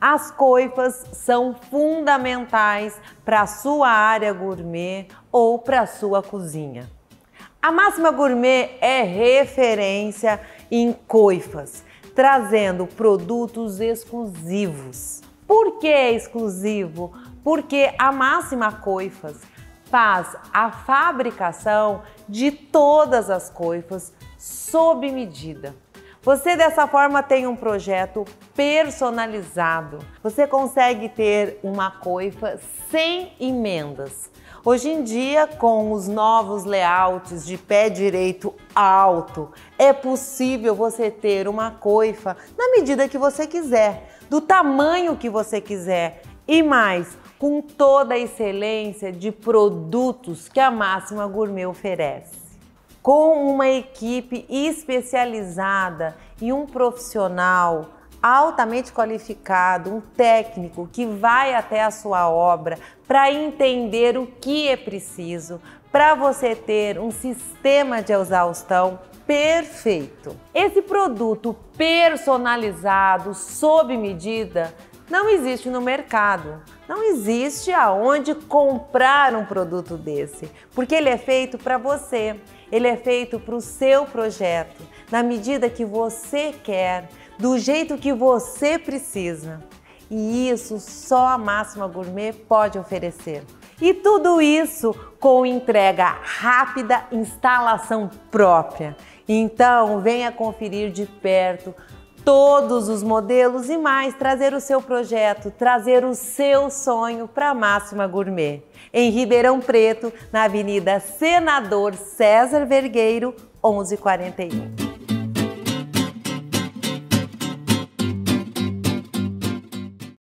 As coifas são fundamentais para a sua área gourmet ou para a sua cozinha. A Máxima Gourmet é referência em coifas, trazendo produtos exclusivos. Por que exclusivo? Porque a Máxima Coifas faz a fabricação de todas as coifas sob medida. Você dessa forma tem um projeto personalizado. Você consegue ter uma coifa sem emendas. Hoje em dia, com os novos layouts de pé direito alto, é possível você ter uma coifa na medida que você quiser, do tamanho que você quiser e mais, com toda a excelência de produtos que a Máxima Gourmet oferece com uma equipe especializada e um profissional altamente qualificado, um técnico que vai até a sua obra para entender o que é preciso para você ter um sistema de exaustão perfeito. Esse produto personalizado, sob medida, não existe no mercado. Não existe aonde comprar um produto desse, porque ele é feito para você. Ele é feito para o seu projeto, na medida que você quer, do jeito que você precisa. E isso só a Máxima Gourmet pode oferecer. E tudo isso com entrega rápida, instalação própria. Então, venha conferir de perto todos os modelos e mais, trazer o seu projeto, trazer o seu sonho para a Máxima Gourmet. Em Ribeirão Preto, na Avenida Senador César Vergueiro, 1141.